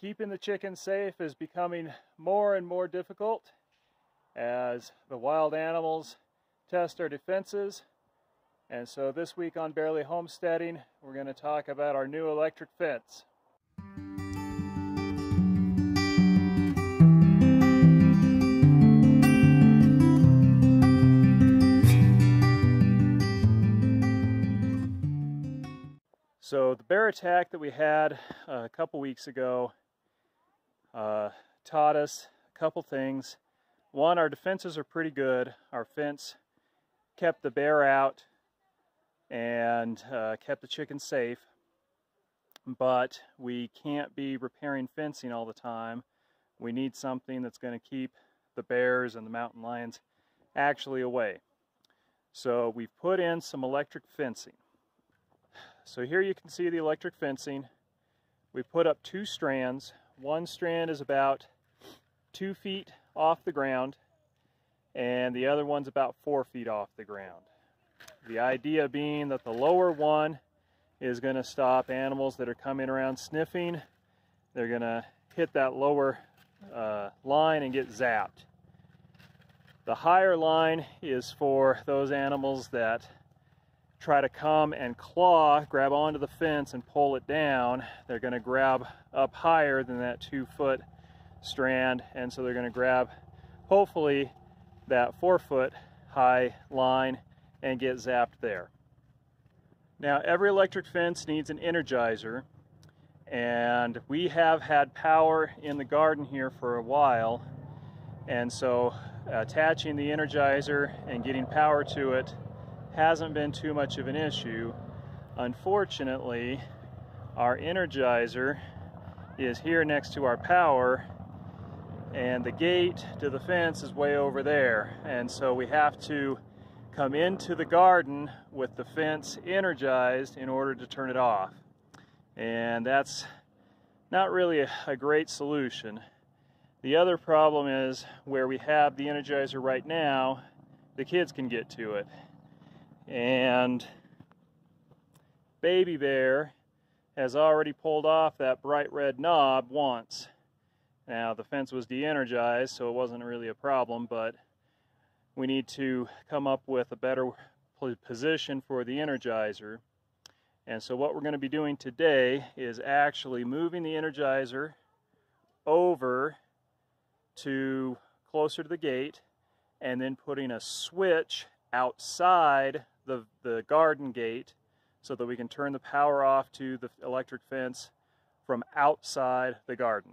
keeping the chickens safe is becoming more and more difficult as the wild animals test our defenses. And so this week on Bearly Homesteading, we're going to talk about our new electric fence. So the bear attack that we had uh, a couple weeks ago uh, taught us a couple things. One, our defenses are pretty good. Our fence kept the bear out and uh, kept the chickens safe. But we can't be repairing fencing all the time. We need something that's going to keep the bears and the mountain lions actually away. So we've put in some electric fencing. So here you can see the electric fencing. We put up two strands one strand is about two feet off the ground and the other one's about four feet off the ground. The idea being that the lower one is going to stop animals that are coming around sniffing. They're going to hit that lower uh, line and get zapped. The higher line is for those animals that try to come and claw, grab onto the fence and pull it down, they're going to grab up higher than that two foot strand. And so they're going to grab, hopefully, that four foot high line and get zapped there. Now, every electric fence needs an energizer. And we have had power in the garden here for a while. And so attaching the energizer and getting power to it hasn't been too much of an issue. Unfortunately, our energizer is here next to our power and the gate to the fence is way over there. And so we have to come into the garden with the fence energized in order to turn it off. And that's not really a, a great solution. The other problem is where we have the energizer right now, the kids can get to it and baby bear has already pulled off that bright red knob once. Now the fence was de-energized so it wasn't really a problem but we need to come up with a better position for the energizer and so what we're going to be doing today is actually moving the energizer over to closer to the gate and then putting a switch outside the, the garden gate so that we can turn the power off to the electric fence from outside the garden.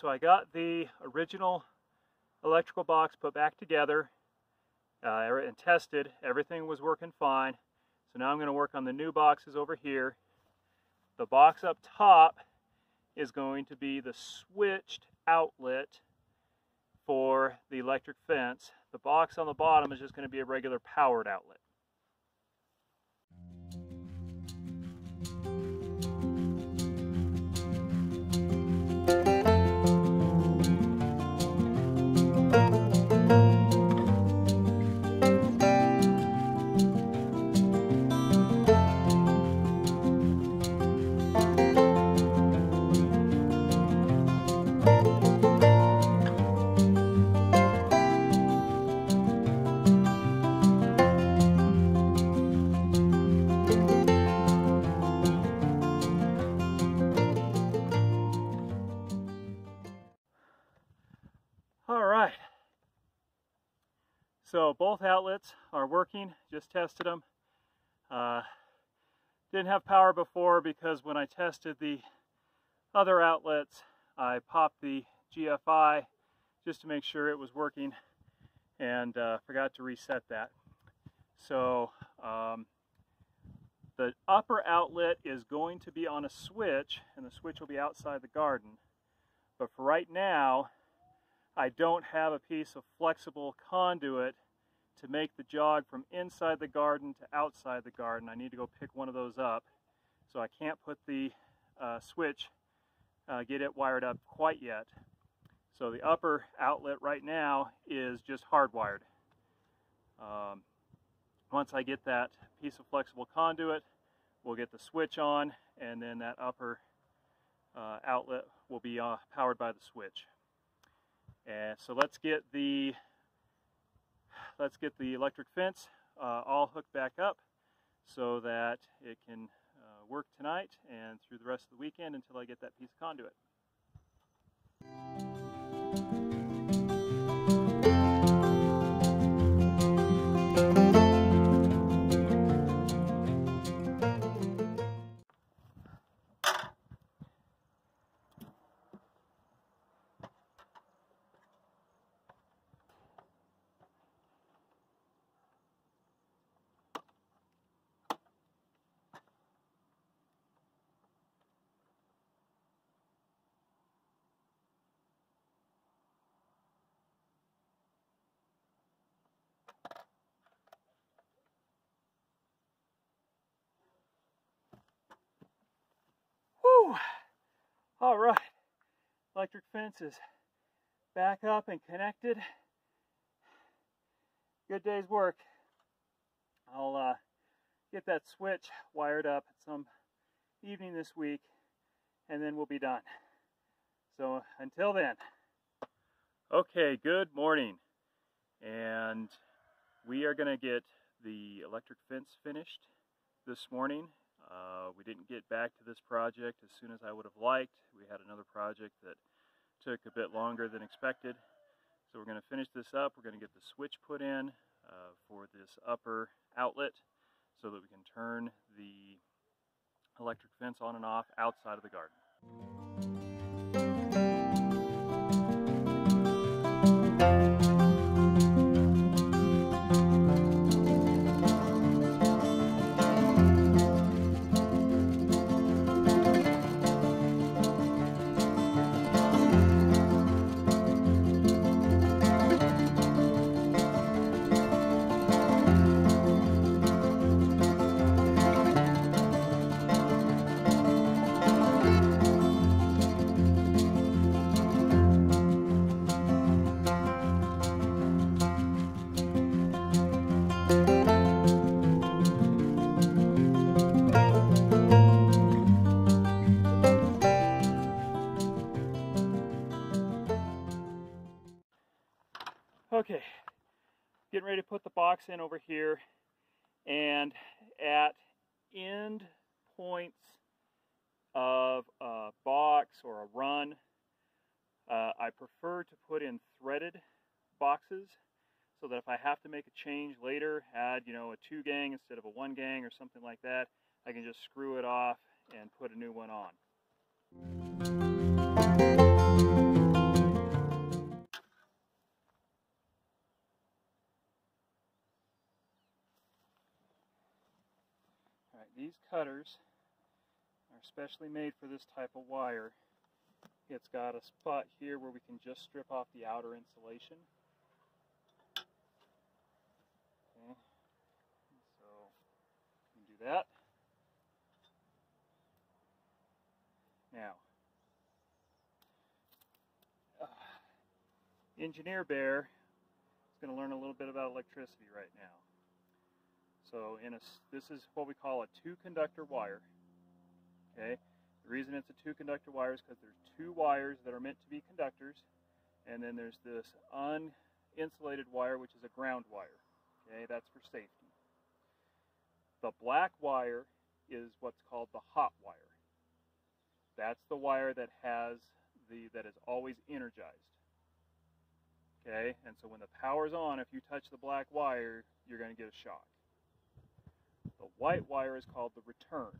So I got the original electrical box put back together uh, and tested. Everything was working fine. So now I'm going to work on the new boxes over here. The box up top is going to be the switched outlet for the electric fence. The box on the bottom is just going to be a regular powered outlet. So both outlets are working, just tested them. Uh, didn't have power before because when I tested the other outlets, I popped the GFI just to make sure it was working and uh, forgot to reset that. So um, the upper outlet is going to be on a switch and the switch will be outside the garden. But for right now, I don't have a piece of flexible conduit to make the jog from inside the garden to outside the garden. I need to go pick one of those up. So I can't put the uh, switch, uh, get it wired up quite yet. So the upper outlet right now is just hardwired. Um, once I get that piece of flexible conduit, we'll get the switch on and then that upper uh, outlet will be uh, powered by the switch. And so let's get the let's get the electric fence uh, all hooked back up so that it can uh, work tonight and through the rest of the weekend until I get that piece of conduit. All right, electric fence is back up and connected. Good day's work. I'll uh, get that switch wired up some evening this week and then we'll be done. So until then. Okay, good morning. And we are going to get the electric fence finished this morning uh, we didn't get back to this project as soon as I would have liked. We had another project that took a bit longer than expected. So we're going to finish this up. We're going to get the switch put in uh, for this upper outlet so that we can turn the electric fence on and off outside of the garden. Okay, getting ready to put the box in over here and at end points of a box or a run, uh, I prefer to put in threaded boxes so that if I have to make a change later, add you know a two gang instead of a one gang or something like that, I can just screw it off and put a new one on. These cutters are specially made for this type of wire. It's got a spot here where we can just strip off the outer insulation. Okay, so can do that. Now, uh, Engineer Bear is going to learn a little bit about electricity right now. So in a, this is what we call a two conductor wire. Okay, the reason it's a two conductor wire is because there's two wires that are meant to be conductors, and then there's this uninsulated wire which is a ground wire. Okay, that's for safety. The black wire is what's called the hot wire. That's the wire that has the that is always energized. Okay, and so when the power's on, if you touch the black wire, you're going to get a shock. White wire is called the return.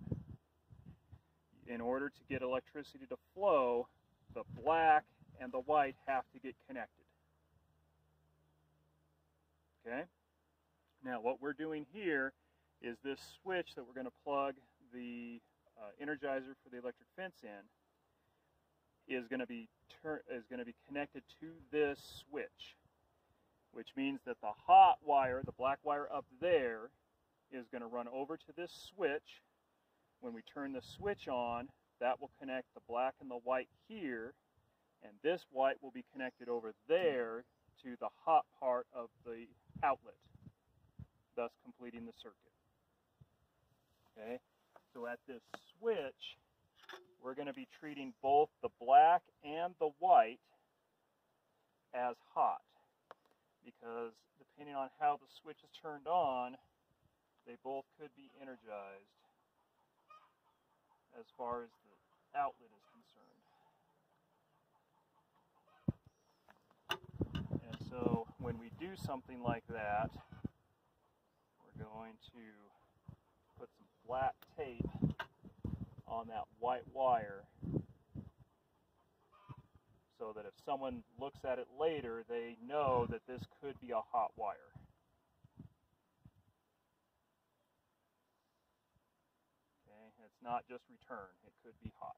In order to get electricity to flow, the black and the white have to get connected. Okay? Now what we're doing here is this switch that we're going to plug the uh, energizer for the electric fence in is going to be is going to be connected to this switch, which means that the hot wire, the black wire up there, is going to run over to this switch. When we turn the switch on, that will connect the black and the white here, and this white will be connected over there to the hot part of the outlet, thus completing the circuit. Okay, so at this switch, we're going to be treating both the black and the white as hot because depending on how the switch is turned on, they both could be energized as far as the outlet is concerned. And so when we do something like that, we're going to put some black tape on that white wire so that if someone looks at it later, they know that this could be a hot wire. Not just return, it could be hot.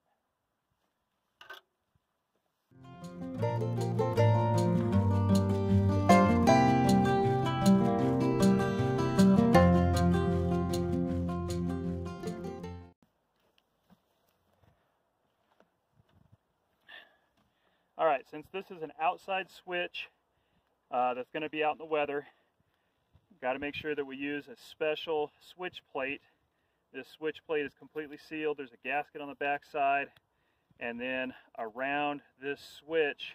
All right, since this is an outside switch uh, that's going to be out in the weather, got to make sure that we use a special switch plate this switch plate is completely sealed. There's a gasket on the back side. And then around this switch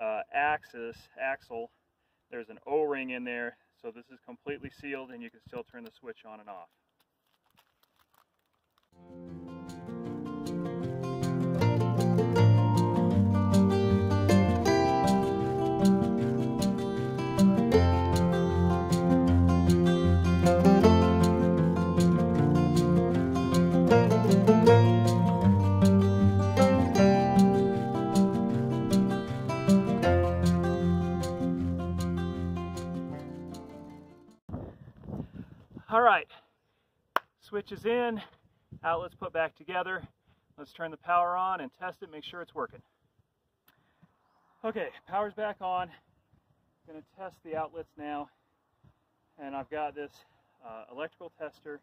uh, axis, axle, there's an O-ring in there. So this is completely sealed and you can still turn the switch on and off. All right, switch is in, outlets put back together. Let's turn the power on and test it, make sure it's working. Okay, power's back on. I'm gonna test the outlets now. And I've got this uh, electrical tester.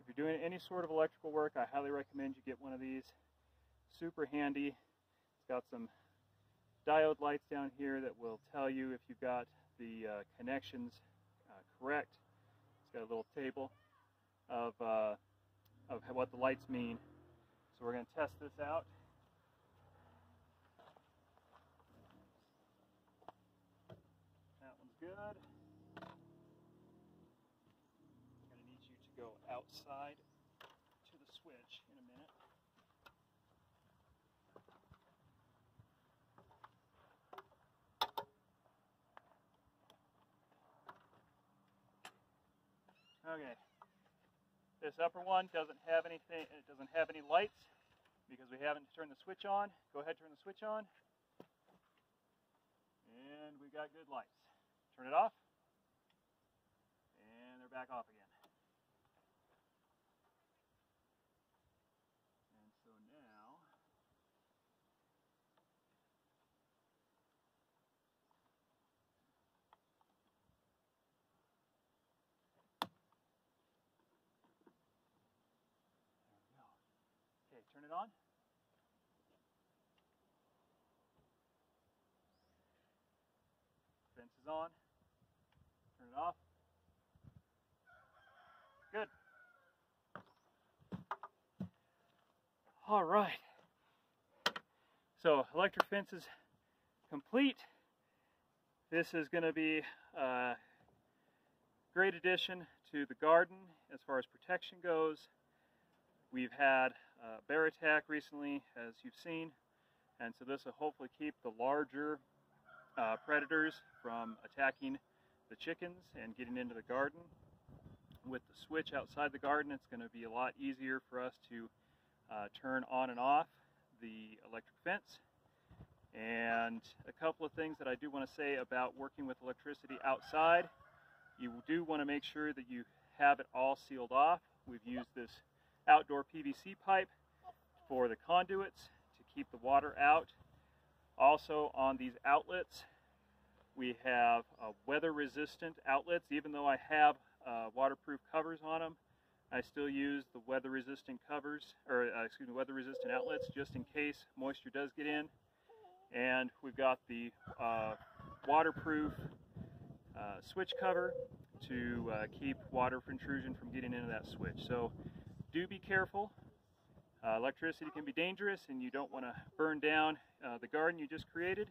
If you're doing any sort of electrical work, I highly recommend you get one of these. Super handy. It's got some diode lights down here that will tell you if you've got the uh, connections uh, correct. It's got a little table of, uh, of what the lights mean. So we're going to test this out. That one's good. I'm going to need you to go outside to the switch in a minute. Okay. This upper one doesn't have anything, it doesn't have any lights because we haven't turned the switch on. Go ahead, turn the switch on. And we got good lights. Turn it off. And they're back off again. Turn it on. Fence is on. Turn it off. Good. All right. So electric fence is complete. This is going to be a great addition to the garden as far as protection goes. We've had uh, bear attack recently, as you've seen, and so this will hopefully keep the larger uh, predators from attacking the chickens and getting into the garden. With the switch outside the garden, it's going to be a lot easier for us to uh, turn on and off the electric fence. And a couple of things that I do want to say about working with electricity outside. You do want to make sure that you have it all sealed off. We've used this outdoor PVC pipe for the conduits to keep the water out. Also on these outlets, we have uh, weather resistant outlets. Even though I have uh, waterproof covers on them, I still use the weather resistant covers, or uh, excuse me, weather resistant outlets just in case moisture does get in. And we've got the uh, waterproof uh, switch cover to uh, keep water intrusion from getting into that switch. So do be careful. Uh, electricity can be dangerous and you don't want to burn down uh, the garden you just created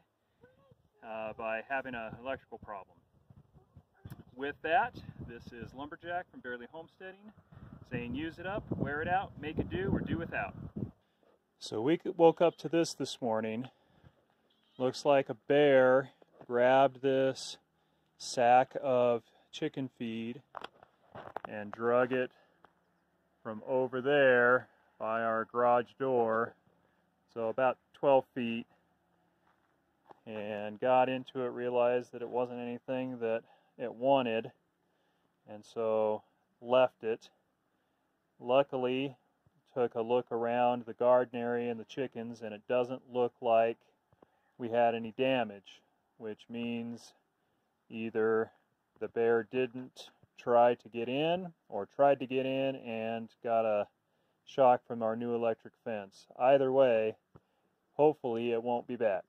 uh, by having an electrical problem. With that, this is Lumberjack from Bearly Homesteading saying use it up, wear it out, make it do, or do without. So we woke up to this this morning. Looks like a bear grabbed this sack of chicken feed and drug it from over there by our garage door, so about 12 feet, and got into it, realized that it wasn't anything that it wanted, and so left it. Luckily, took a look around the garden area and the chickens, and it doesn't look like we had any damage, which means either the bear didn't try to get in or tried to get in and got a shock from our new electric fence. Either way, hopefully it won't be back.